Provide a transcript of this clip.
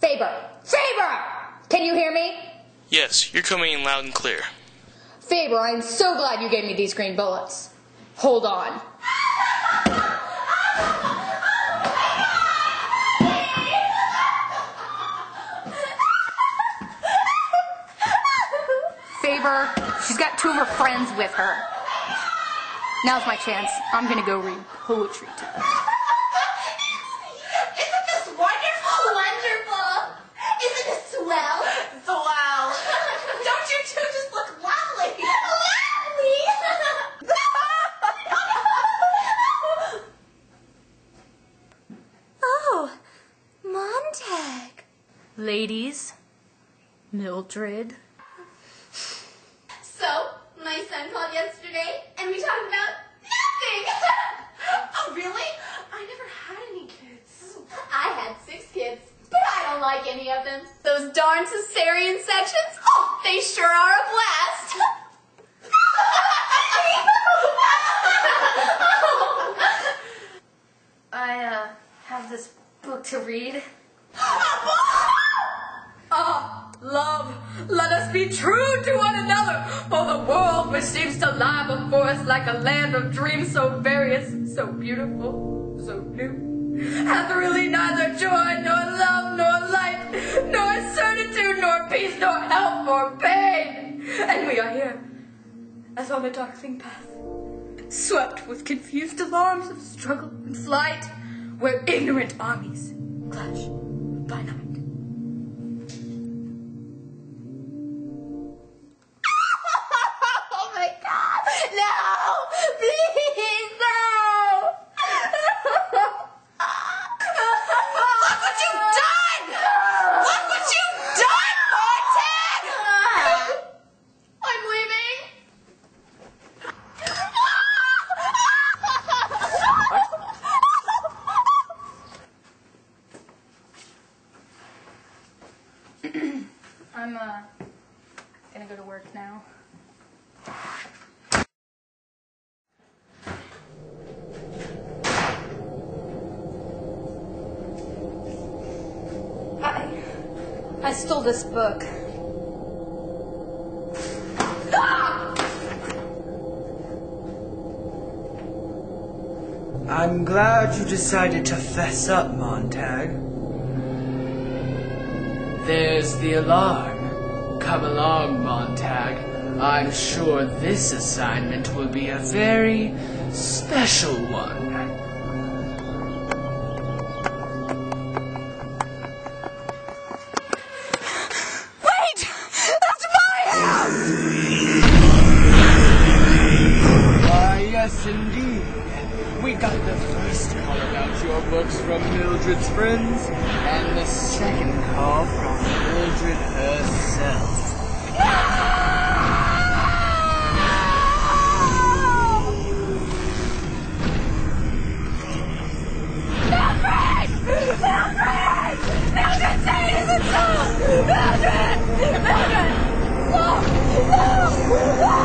Faber! Faber! Can you hear me? Yes, you're coming in loud and clear. Faber, I'm so glad you gave me these green bullets. Hold on. Faber, she's got two of her friends with her. Now's my chance. I'm gonna go read poetry to them. Mildred. So, my son called yesterday and we talked about nothing! Oh, really? I never had any kids. I had six kids, but I don't like any of them. Those darn cesarean sections, oh, they sure are a blast! I, uh, have this book to read. Ah, love, let us be true to one another, for the to lie before us like a land of dreams so various, so beautiful, so new, hath really neither joy, nor love, nor light, nor certitude, nor peace, nor help, nor pain. And we are here, as on a darkling path, swept with confused alarms of struggle and flight, where ignorant armies clash by night. I'm, uh, gonna go to work now. I, I stole this book. I'm glad you decided to fess up, Montag. There's the alarm. Come along, Montag. I'm sure this assignment will be a very special one. Wait! That's my house! Why, yes, indeed. We got the first call about your books from Mildred's friends, What?